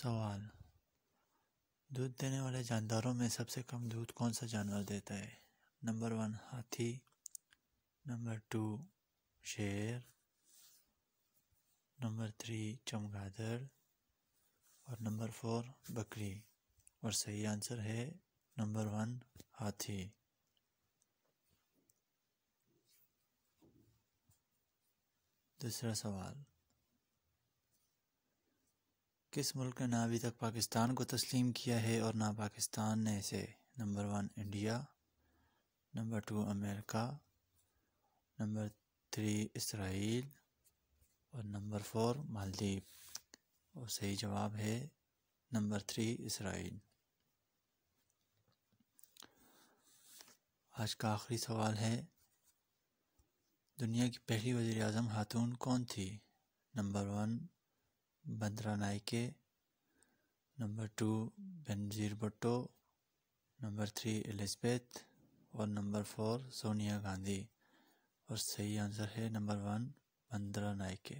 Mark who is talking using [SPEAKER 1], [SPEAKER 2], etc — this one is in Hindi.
[SPEAKER 1] सवाल। दूध देने वाले जानदारों में सबसे कम दूध कौन सा जानवर देता है? नंबर वन, हाथी। नंबर टू, शेर। नंबर थ्री, चमगादड़। और नंबर फोर, बकरी। और सही आंसर है नंबर वन, हाथी। दूसरा सवाल किस मुल्क ने ना अभी तक पाकिस्तान को तस्लीम किया है और ना पाकिस्तान ने इसे number one India, number two America, number three Israel और नंबर फोर मालदीव? और सही जवाब है नंबर थ्री इसराइल। आज का आखिरी सवाल है, दुनिया की पहली वज़ीर अजम खातून कौन थी? Number one Bandaranaike number two Benazir Bhutto number three Elizabeth और नंबर फोर सोनिया गांधी और सही आंसर है नंबर वन बंद्रा नाइके